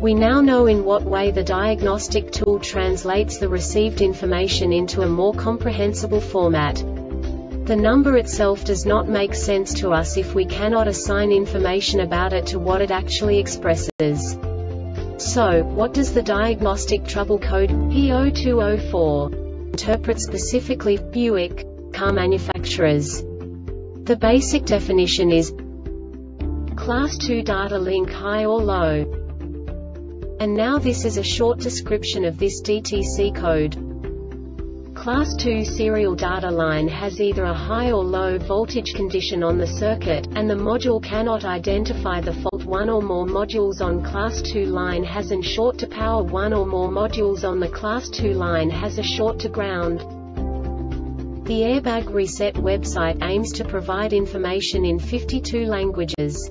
We now know in what way the diagnostic tool translates the received information into a more comprehensible format. The number itself does not make sense to us if we cannot assign information about it to what it actually expresses. So, what does the diagnostic trouble code P0204 interpret specifically Buick car manufacturers? The basic definition is Class 2 data link high or low. And now this is a short description of this DTC code. Class 2 serial data line has either a high or low voltage condition on the circuit, and the module cannot identify the fault. One or more modules on Class 2 line has an short to power. One or more modules on the Class 2 line has a short to ground. The Airbag Reset website aims to provide information in 52 languages.